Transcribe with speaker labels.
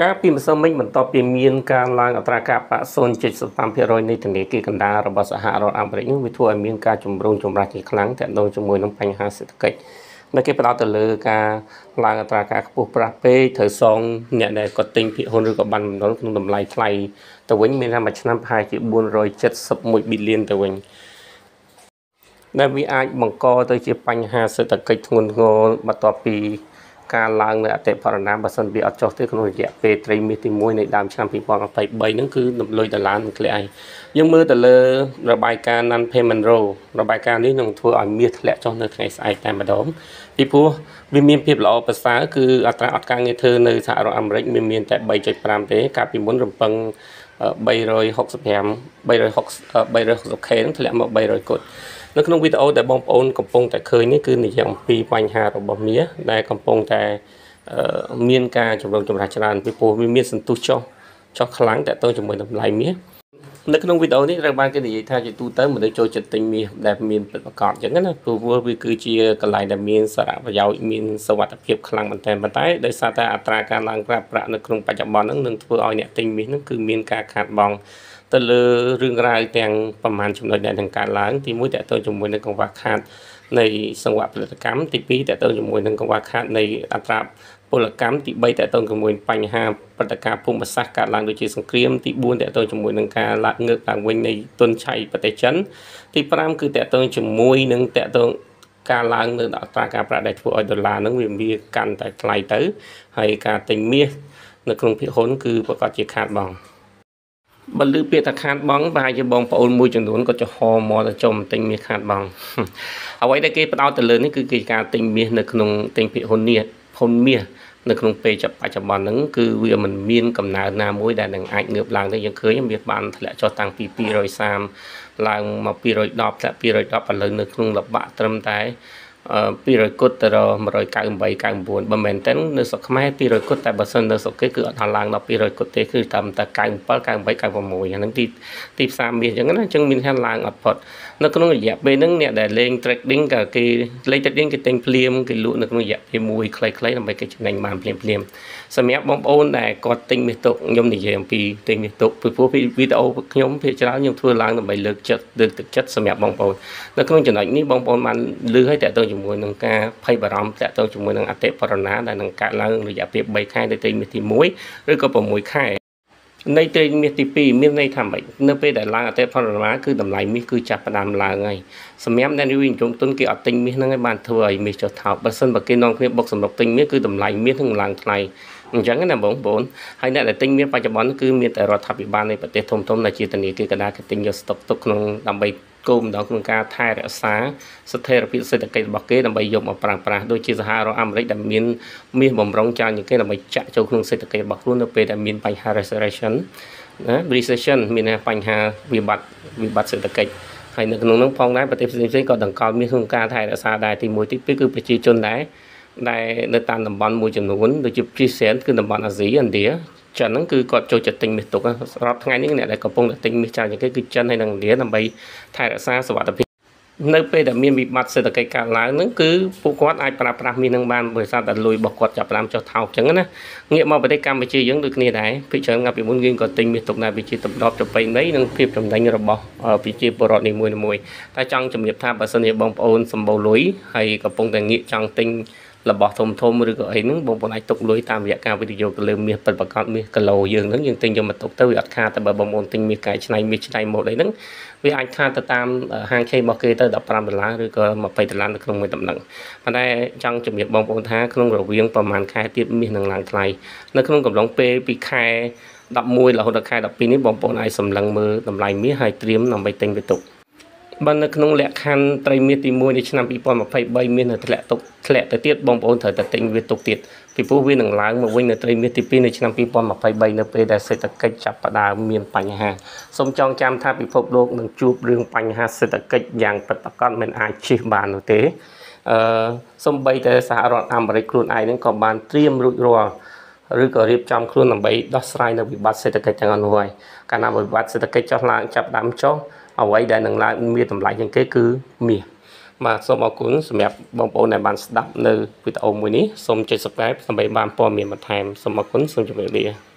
Speaker 1: ការពីម្សិលមិញបន្ទាប់ពីមានការឡើងអត្រាការប្រាក់0.75%នៃធនាគារកណ្ដាលរបស់សហរដ្ឋអាមេរិកនោះវាធ្វើឲ្យមានការជំរុញចម្រាស់ជាខ្លាំងទាក់ទងជាមួយនឹងបញ្ហាសេដ្ឋកិច្ចដែលគេផ្ដោតទៅលើការឡើងអត្រាការខ្ពស់ប្រាស់ពេកត្រូវសងអ្នកដែលគាត់ទិញភាគហ៊ុនឬក៏បានបំណុលក្នុងតម្លៃថ្លៃទៅវិញមានថាមួយឆ្នាំប្រហែលជា471 billion ទៅវិញដែលវាអាចបង្កទៅជាបញ្ហាសេដ្ឋកិច្ចធ្ងន់ធ្ងរបន្ទាប់ពី ការឡើងនៅអតិផរណាបើសិនវាអត់ចុះទេក្នុងរយៈពេលត្រីមាសទី1នៃដើមឆ្នាំ2023ហ្នឹងគឺលុយដុល្លារនឹងធ្លាក់ហើយយើងមើលទៅលើរបាយការណ៍ non payment row របាយការណ៍នេះនឹងធ្វើឲ្យមាសធ្លាក់ចុះនៅថ្ងៃស្អែកតែម្ដងពីព្រោះវាមានភាពល្អប្រសើរគឺអត្រាអត់ការងារធ្វើនៅសហរដ្ឋអាមេរិកមានមានតែ3.5ទេកាលពីមុនរំពឹង365 360 360k នឹងធ្លាក់មក300គុត នៅក្នុងវីដេអូដែលបងប្អូនកំពុងតែឃើញនេះគឺនិយាយអំពីបញ្ហារបស់មាសដែលកំពុងតែមានការចម្រូងចម្រាសច្រើនពីព្រោះវាមានសន្ទុះចុះចុះខ្លាំងតទៅជាមួយតម្លៃមាស នៅក្នុងវីដេអូនេះត្រូវបានគេនិយាយថាជាទូទៅមនុស្សចូលចិត្តទិញមាសដែលមានពិតប្រាកដអញ្ចឹងណាព្រោះវាគឺជាកន្លែងដែលមានសារៈប្រយោជន៍មានសុវត្ថិភាពខ្លាំងមែនទែនប៉ុន្តែដោយសារតែអត្រាការឡើងប្រាក់ប្រាក់នៅក្នុងបច្ចុប្បន្នហ្នឹងនឹងធ្វើឲ្យអ្នកទិញមាសហ្នឹងគឺមានការខាតបង់ទៅលើរឿងរ៉ាវទាំងប្រមាណចំណុចដែលនឹងកើតឡើងទី1តទៅជាមួយនឹងកង្វះខាត នៃសង្វាក់ផលិតកម្មទី2តទៅជាមួយនឹងកង្វះខាតនៃអត្រាពលកម្មទី3តទៅជាមួយបញ្ហាព្រឹត្តិការណ៍ភូមិសាស្ត្រកើតឡើងដូចជាសង្គ្រាមទី4តទៅជាមួយនឹងការឡើងងើបឡើងវិញនៃទុនឆៃប្រទេសចិន ទី5គឺតទៅជាមួយនឹងតទៅការឡើងនៅអត្រាការប្រាក់ដែលធ្វើឲ្យដុល្លារហ្នឹងវាវាកាន់តែថ្លៃទៅហើយការទិញមាសនៅក្នុងភាគហ៊ុនគឺប្រកាសជាខាតបង់ បើលើពាក្យថាខាតបងប្រហែលជាបងប្អូនមួយចំនួនក៏ចំហមកទៅចំទិញមាសខាតបងអ្វីដែលគេផ្ដោតទៅលើនេះគឺគេការទិញមាសនៅក្នុងទិញភាគហ៊ុននេះហ៊ុនមាសនៅក្នុងពេលបច្ចុប្បន្នហ្នឹងគឺវាមិនមានកំណើនណាមួយដែលនឹងអាចងើបឡើងទេយើងឃើញវាបានធ្លាក់ចុះតាំងពី230ឡើងមក210ធ្លាក់210ឥឡូវនៅក្នុងលបាក់ត្រឹមតែ 200គុតទៅដល់198 99បើមែនទេនៅស្រុកខ្មែរ200គុតតែបើសិននៅស្រុកគេគឺអត់ដល់ឡើងដល់200គុតទេគឺតាមតែ97 98 96អាហ្នឹងទីទីផ្សារមាសអញ្ចឹងណាអញ្ចឹងមានថាឡើងអត់ផុត នៅក្នុងរយៈពេលហ្នឹងអ្នកដែលលេង trading ក៏គេលេង trading គេទិញភ្លាមគេលក់នៅក្នុងរយៈពេលមួយខ្លីៗដើម្បីគេចំណេញបានភ្លាមភ្លាមសម្រាប់បងប្អូនដែលគាត់ទិញមាសទុកខ្ញុំនិយាយអំពីទិញមាសទុកពីព្រោះវីដេអូខ្ញុំភាគច្រើនខ្ញុំធ្វើឡើងដើម្បីលើកចិត្តលើកទឹកចិត្តសម្រាប់បងប្អូននៅក្នុងចំណុចនេះបងប្អូនបានលឺឲ្យតើតើជាមួយនឹងការភ័យបារម្ភតាក់ទងជាមួយនឹងអតិផរណាដែលនឹងកើតឡើងរយៈពេល3ខែទៅទីមាសទី1ឬក៏6ខែ នៃត្រេងមាសទី2មានន័យថាម៉េចនៅពេលដែលឡើងអតិផរណាគឺតម្លៃមាសគឺចាប់ផ្ដើមឡើងហើយសម្រាប់អ្នកនិវិនិយោគទុនគេអត់ទិញមាសហ្នឹងឲ្យបានធ្វើឲ្យមាសចុះថោកបើសិនបើគេនាំគ្នាបុកសម្រុកទិញមាសគឺតម្លៃមាសនឹងឡើងថ្លៃអញ្ចឹងណាបងប្អូនហើយអ្នកដែលទិញមាសបច្ចុប្បន្នគឺមានតែរដ្ឋាភិបាលនៃប្រទេសធំៗដែលជាធនាគារកណ្ដាលគេទិញយកស្តុកទុកក្នុងដើម្បី គោលម្ដងក្នុងការថែរក្សាស្ថិរភាពសេដ្ឋកិច្ចរបស់គេដើម្បីយកមកប្រើប្រាស់ដូចជាសហរដ្ឋអាមេរិកដែលមានមាសបំរុងច្រើនជាងគេដើម្បីចាក់ចូលក្នុងសេដ្ឋកិច្ចរបស់ខ្លួននៅពេលដែលមានបញ្ហា recession ណា recession មានបញ្ហាវិបត្តិវិបត្តិសេដ្ឋកិច្ចហើយនៅក្នុងនោះផងដែរប្រទេសផ្សេងៗក៏ដង្កល់មានក្នុងការថែរក្សាដែរទី1ទី2គឺប្រជាជនដែរដែលនៅតាមតំបន់មួយចំនួនដូចជាពិសេសគឺតំបន់អាស៊ីឥណ្ឌា ចិនហ្នឹងគឺគាត់ចូលចិត្តទិញមាសទុកសម្រាប់ថ្ងៃនេះអ្នកដែលកំពុងតែទិញមាសច្រើនជាងគេគឺចិនហើយនិងឥណ្ឌាដើម្បីថែរក្សាសុវត្ថិភាពនៅពេលដែលមានវិបត្តិសេដ្ឋកិច្ចកើតឡើងហ្នឹងគឺពួកគាត់អាចប្រើប្រាស់មាសនឹងបានដោយសារតែលុយរបស់គាត់ចាប់ផ្ដើមចុះថោកអញ្ចឹងណាងាកមកប្រទេសកម្ពុជាយើងដូចគ្នាដែរពីច្រើនងាប់ពីមុនយើងក៏ទិញមាសទុកដែរវាជាទម្លាប់ប្រពៃណីនិងភាពចំណេញរបស់ប្រជាពលរដ្ឋនីមួយៗតែចង់ជំរាបថាបើសិនជាបងប្អូនសម្បូរលុយហើយកំពុងតែងាកចង់ទិញ របស់ធំធំឬក៏អីហ្នឹងបងប្អូនអាចទុកលុយតាមរយៈការវិនិយោគទៅលើមាសពិតប្រាកដមាសគីឡូយើងហ្នឹងយើងទិញយកមកទុកទៅវាអត់ខាតតែបើបងប្អូនទិញមាសកែច្នៃមាសច្នៃម៉ូតអីហ្នឹងវាអាចខាតទៅតាមហាងខេរបស់គេទៅ15ដុល្លារឬក៏20ដុល្លារនៅក្នុងមួយតំណែងប៉ុន្តែចង់ជំរាបបងប្អូនថាក្នុងរវាងប្រហែលខែទៀតមាសនឹងឡើងថ្លៃនៅក្នុងកំឡុងពេលពីខែ11រហូតដល់ខែ12នេះបងប្អូនអាចសម្លឹងមើលតម្លៃមាសហើយត្រៀមដើម្បីទិញវាទុក បើនៅក្នុងលក្ខខណ្ឌត្រីមាសទី1នៃឆ្នាំ2023មានធ្លាក់ទុកធ្លាក់ទៅទៀតបងប្អូនត្រូវតែទិញវាទុកទៀតពីព្រោះវានឹងឡើងមកវិញនៅត្រីមាសទី2នៃឆ្នាំ2023នៅពេលដែលសេដ្ឋកិច្ចចាប់ផ្ដើមមានបញ្ហាសូមចងចាំថាពិភពលោកនឹងជួបរឿងបញ្ហាសេដ្ឋកិច្ចយ៉ាងពិតប្រាកដមិនអាចជៀសបាននោះទេអឺសំបីតែសហរដ្ឋអាមេរិកខ្លួនឯងនឹងក៏បានត្រៀមរួចរាល់ឬក៏រៀបចំខ្លួនដើម្បីដោះស្រាយនៅវិបត្តិសេដ្ឋកិច្ចទាំងអស់នោះហើយកាលណាវិបត្តិសេដ្ឋកិច្ចចុះឡើងចាប់ដើមចុះ អ្វីដែលនឹងឡើងមានតម្លៃជាងគេគឺមាសបាទសូមអរគុណសម្រាប់បងប្អូនដែលបានស្ដាប់នៅវីដេអូមួយនេះសូមចុច Subscribe ដើម្បីបានព័ត៌មានបន្ថែមសូមអរគុណសូមជម្រាបលា